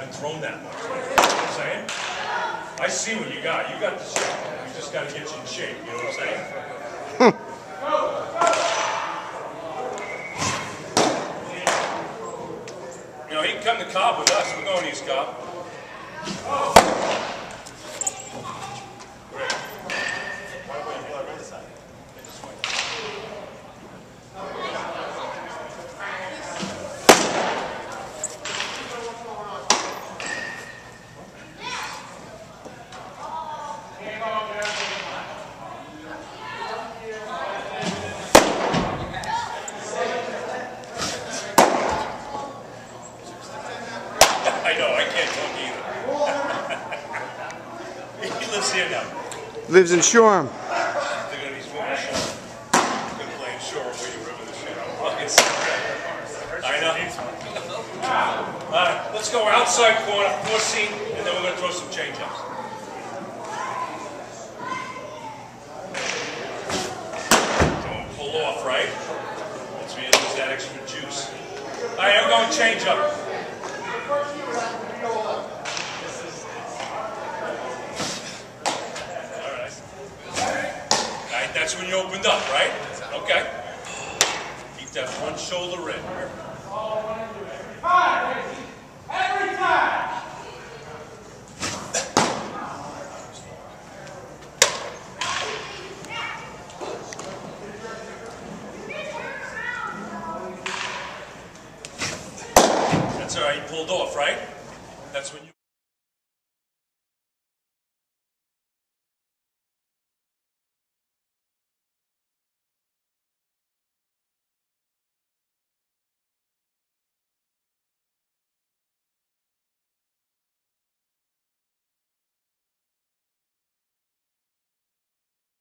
thrown that much. You know what I'm saying? I see what you got. You got the shit. We just got to get you in shape. You know what I'm saying? you know, he can come to Cobb with us. We're going East Cobb. I know, I can't talk either. he lives here now. Lives in Shoreham. They're gonna be swimming shore. Gonna play in shore where you river the shit. I'm fucking sick. I know. Alright, let's go outside corner, four seat, and then we're gonna throw some change ups. Don't pull off, right? That's where you lose that extra juice. Alright, I'm going change up. That's when you opened up, right? Okay. Keep that front shoulder in. That's you pulled off, right? That's when you.